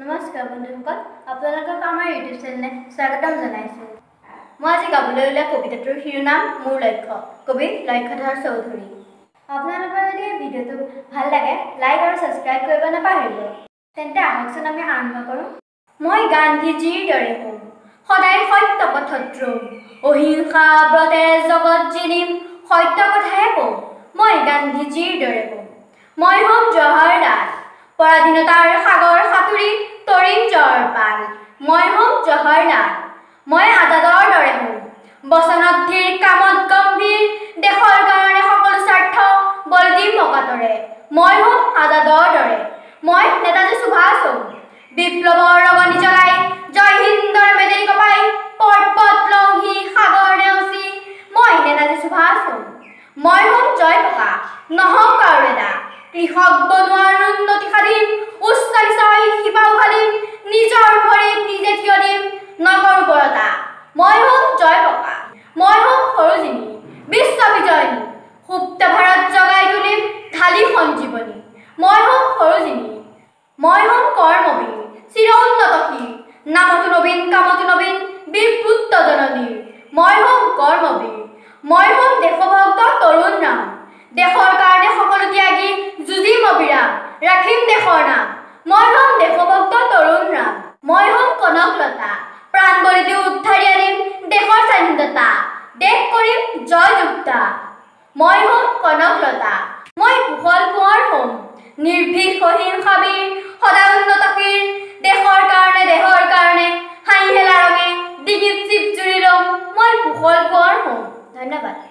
নমস্কাৰ বন্ধুসকল আপোনালোকক আমাৰ ইউটিউব চেনেলে স্বাগতম জনাইছোঁ। মই আজি গাবলৈ ওলোৱা কবিতাটোৰ শিৰোনাম মোৰ লক্ষ্য কবি লক্ষ্যধৰ চৌধুৰী। আপোনালোকৰ যদি এই ভিডিঅ'টো ভাল লাগে লাইক আৰু ছাবস্ক্ৰাইব কৰিব নাপাহৰিব তেন্তে আহকচোন আমি আৰম্ভ কৰোঁ। মই গান্ধীজীৰ দৰে হ'ম সদায় সত্য পথত ৰম। অহিংসা ব্ৰতে জগত জিনিম সত্য কথাহে কওঁ মই গান্ধীজীৰ দৰে হ'ম। মই হ'ম জৱাহৰলাল পৰাধীনতাৰ সাগৰ সাঁতুৰি তৰিম জ্বৰ পাল। মই হ'ম জৱাহৰলাল মই আজাদৰ দৰে হ'ম। বচনত ধীৰ কামত গম্ভীৰ। দেশৰ কাৰণে সকলো স্বাৰ্থ বল দিম অকাতৰে মই হ'ম আজাদৰ দৰে। মই নেতাজী সুভাষ হ'ম। বিপ্লৱৰ ৰগনি জ্বলাই। জয় হিন্দৰ মেদেৰি কপাই। পৰ্বত লংঘি সাগৰ নেওচি। মই নেতাজী সুভাষ হ'ম। মই হ'ম জয় প্ৰকাশ। নহওঁ কাৰো এটা কৃষক বনোৱাৰ উন্নতি সাধিম। উচ্চ নিচাই শিপা নামতো নবীন কামতো নবীন বীৰ পুত্ৰ জননীৰ মই হ'ম কৰ্মবীৰ। মই হ'ম দেশভক্ত তৰুণ ৰাম। দেশৰ কাৰণে সকলো ত্যাগী যুঁজিম অবিৰাম ৰাখিম দেশৰ নাম। মই হ'ম দেশভক্ত তৰুণ ৰাম। মই হ'ম কনকলতা। প্ৰাণ বলি দি উদ্ধাৰি আনিম দেশৰ স্বাধীনতা। দেশ কৰিম জয়যুক্তা। মই হ'ম কনকলতা। মই কুশল কোঁৱৰ হ'ম। নিৰ্ভীক অহিংসাবীৰ कॉल कौन होम धन्यवाद।